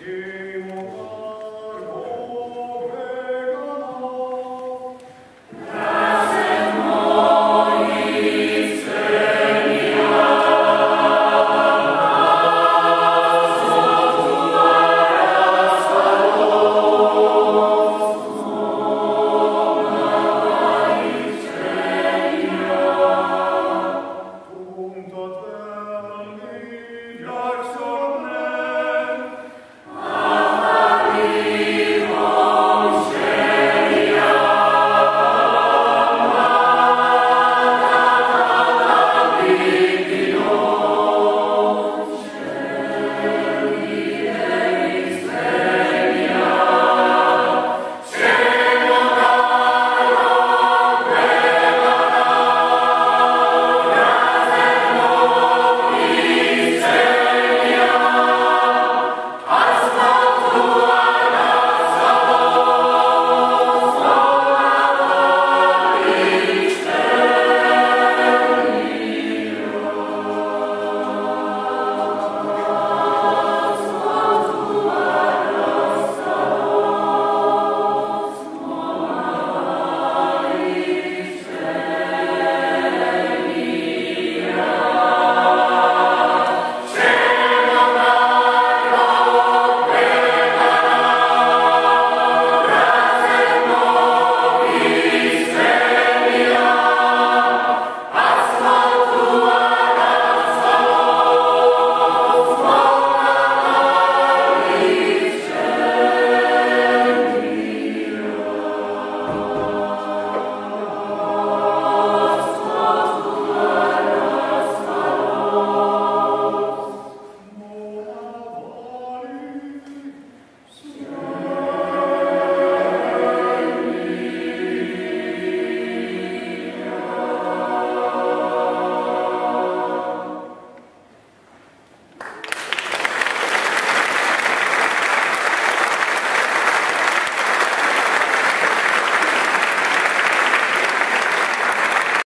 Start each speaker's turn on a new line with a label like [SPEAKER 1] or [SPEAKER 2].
[SPEAKER 1] Amen.